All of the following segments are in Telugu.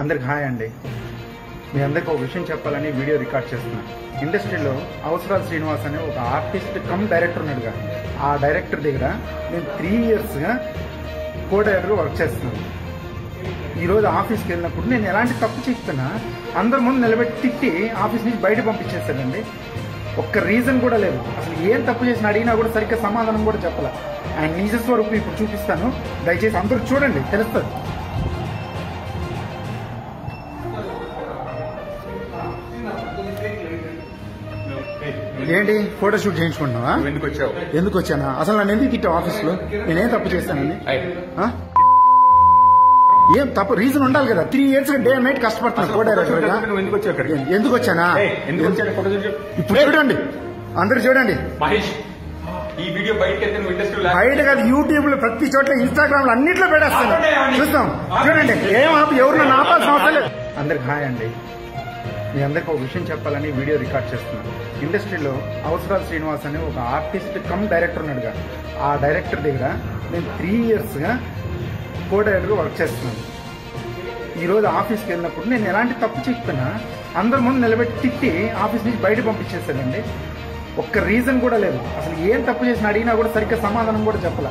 అందరికి హాయ్ అండి. మీ అందరికి ఒక విషయం చెప్పాలని వీడియో రికార్డ్ చేస్తున్నా ఇండస్ట్రీలో అవసరాలు శ్రీనివాస్ అనే ఒక ఆర్టిస్ట్ కమ్ డైరెక్టర్ ఉన్నాడుగా. ఆ డైరెక్టర్ దగ్గర నేను త్రీ ఇయర్స్గా కో డైరెక్టర్ వర్క్ చేస్తున్నాను. ఈరోజు ఆఫీస్కి వెళ్ళినప్పుడు నేను ఎలాంటి తప్పు చేస్తున్నా అందరి ముందు నిలబెట్టి తిట్టి ఆఫీస్ నుంచి బయట పంపించేస్తాడండి ఒక్క రీజన్ కూడా లేదు. అసలు ఏం తప్పు చేసిన అడిగినా కూడా సరిగ్గా సమాధానం కూడా చెప్పాల. ఆయన నిజ స్వరూపం ఇప్పుడు చూపిస్తాను. దయచేసి అందరూ చూడండి తెలుస్తుంది. ఏంటి? ఫోటో షూట్ చేయించుకుంటున్నావా? ఎందుకు వచ్చావు ఎందుకు వచ్చానా అసలు నన్ను ఎందుకు తిట్టావు ఆఫీస్లో? నేనేం తప్పు ఆ? ఏం తప్పు? రీజన్ ఉండాలి కదా. త్రీ ఇయర్స్ డే నైట్ కష్టపడుతున్నా కో డైరెక్టర్గా. ఎందుకు వచ్చావు? ఎందుకు వచ్చానా ఎందుకు ఫోటో. ఇప్పుడు చూడండి. అందరు చూడండి. మహేష్ ఈ వీడియో బయట కాదు యూట్యూబ్లో ప్రతి చోట్ల ఇన్స్టాగ్రామ్లో అన్నిట్లో పెట్టేస్తాను. చూస్తాం చూడండి. ఏం ఆపి? ఎవరు నన్ను ఆపాల్సిన అవసరం లేదు. అందరికి హాయ్ అండి. మీ అందరికీ ఒక విషయం చెప్పాలని వీడియో రికార్డ్ చేస్తున్నాను. ఇండస్ట్రీలో అవసరాలు శ్రీనివాస్ అనే ఒక ఆర్టిస్ట్ కమ్ డైరెక్టర్ ఉన్నాడుగా. ఆ డైరెక్టర్ దగ్గర నేను త్రీ ఇయర్స్గా కో డైరెక్టర్గా వర్క్ చేస్తున్నాను. ఈరోజు ఆఫీస్కి వెళ్ళినప్పుడు నేను ఎలాంటి తప్పు చెప్తున్నా అందరి ముందు నిలబెట్టి తిట్టి ఆఫీస్ నుంచి బయట పంపించేసానండి ఒక్క రీజన్ కూడా లేదు. అసలు ఏం తప్పు చేసిన అడిగినా కూడా సరిగ్గా సమాధానం కూడా చెప్పాల.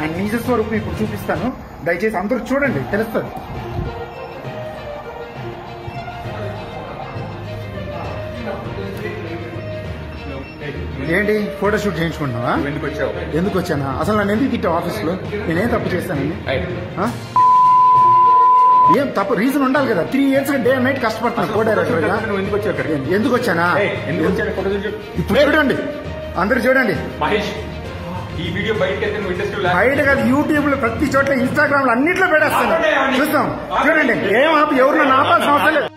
అండ్ నిజ స్వరూపం ఇప్పుడు చూపిస్తాను. దయచేసి అందరూ చూడండి తెలుస్తుంది. ఏంటి? ఫోటో షూట్ చేయించుకుంటున్నావా? ఎందుకు వచ్చావు ఎందుకు వచ్చానా అసలు నన్ను ఎందుకు తిట్టావు ఆఫీస్లో నేనేం తప్పు ఆ? ఏం తప్పు? రీజన్ ఉండాలి కదా. త్రీ ఇయర్స్ డే నైట్ కష్టపడుతున్నా కో డైరెక్టర్గా. నువ్వు ఎందుకు వచ్చావు? ఎందుకు వచ్చానా. ఇప్పుడు చూడండి. అందరు చూడండి. మహేష్ ఈ వీడియో బయట కాదు యూట్యూబ్లో ప్రతి చోట్ల ఇన్స్టాగ్రామ్లో అన్నిట్లో పెట్టేస్తాను. చూస్తాం చూడండి. ఏం ఆపి? ఎవరు నన్ను ఆపాల్సిన అవసరం లేదు.